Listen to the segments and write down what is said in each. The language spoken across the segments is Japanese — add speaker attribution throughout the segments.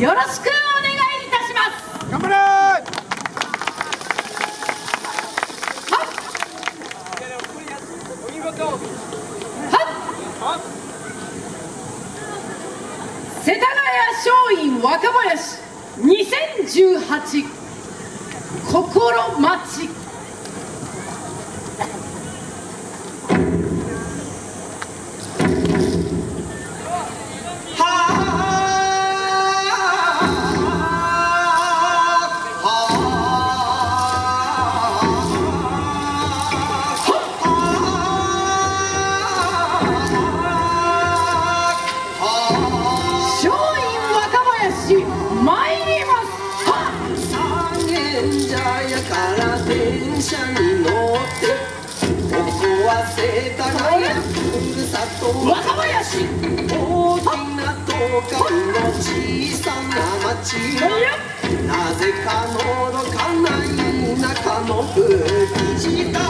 Speaker 1: よろしくお願いいたします。
Speaker 2: 頑張れ
Speaker 1: 世田谷松陰若林2018心待ち。
Speaker 3: 車に乗ってここは世田谷ふるさと
Speaker 1: 若林
Speaker 3: 大きな都会の小さな町。なぜかのどかない田舎の空
Speaker 1: 気地帯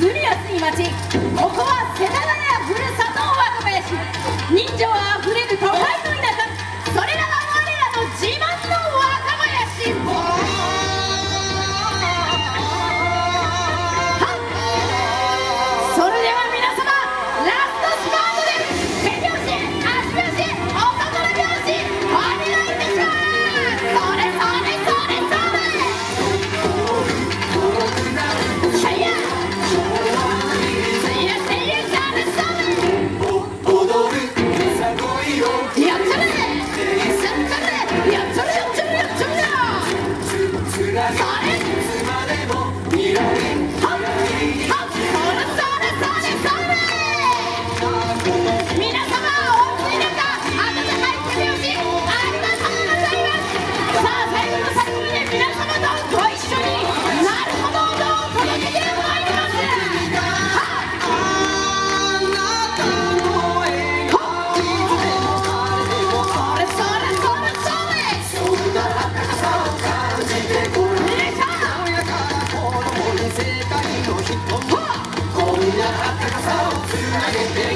Speaker 1: 住みやすい街ここはす
Speaker 3: をつなげて